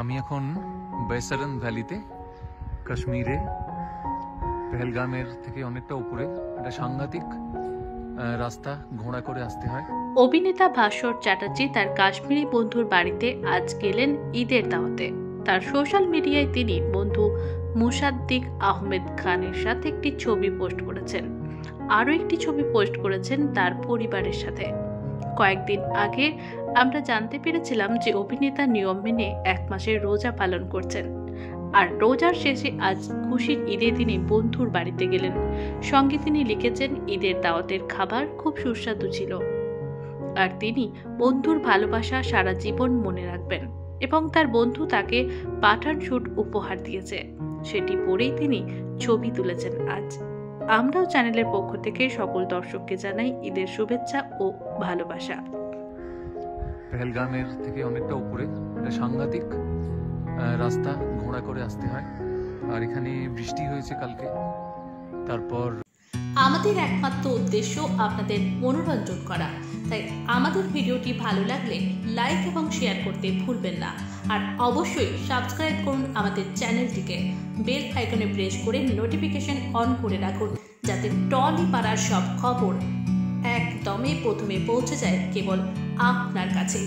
আমি এখন বেসারন ভ্যালিতে, কাশ্মীরে, পেহেলগামের থেকে অনেকটা উপরে। একটা সাংঘাতিক রাস্তা ঘোড়া করে আসতে হয়। অভিনেতা ভাস্বর চ্যাটার্জি তার কাশ্মীরি বন্ধুর বাড়িতে আজ গেলেন ঈদের দাওয়াতে। তার সোশ্যাল মিডিয়ায় তিনি বন্ধু মুসাদ্দিক আহমেদ খানের সাথে একটি ছবি পোস্ট করেছেন। আরও একটি ছবি পোস্ট করেছেন তার পরিবারের সাথে। কয়েকদিন আগে আমরা জানতে পেরেছিলাম যে অভিনেতা নিয়ম মেনে এক মাসের রোজা পালন করছেন। আর রোজার শেষে আজ খুশির ঈদের দিনে বন্ধুর বাড়িতে গেলেন। সঙ্গে তিনি লিখেছেন, ঈদের দাওয়াতের খাবার খুব সুস্বাদু ছিল। আর তিনি, বন্ধুর ভালোবাসা সারা জীবন মনে রাখবেন। এবং তার বন্ধু তাকে পাঠান শুট উপহার দিয়েছে। সেটি পরেই তিনি ছবি তুলেছেন আজ। আমরাও চ্যানেলের পক্ষ থেকে সকল দর্শককে জানাই ঈদের শুভেচ্ছা ও ভালোবাসা। পেহেলগামের থেকে অনেকটা উপরে সাংঘাতিক রাস্তা ঘোড়া করে আসতে হয়। আর এখানে বৃষ্টি হয়েছে কালকে। তারপর আমাদের একমাত্র উদ্দেশ্য আপনাদের মনোরঞ্জন করা। তাই আমাদের ভিডিওটি ভালো লাগলে লাইক এবং শেয়ার করতে ভুলবেন না। আর অবশ্যই সাবস্ক্রাইব করুন আমাদের চ্যানেলটিকে। বেল আইকনে প্রেস করে নোটিফিকেশন অন করে রাখুন, যাতে টলি পাড়ার সব খবর একদমই প্রথমে পৌঁছে যায় কেবল আপনার কাছে।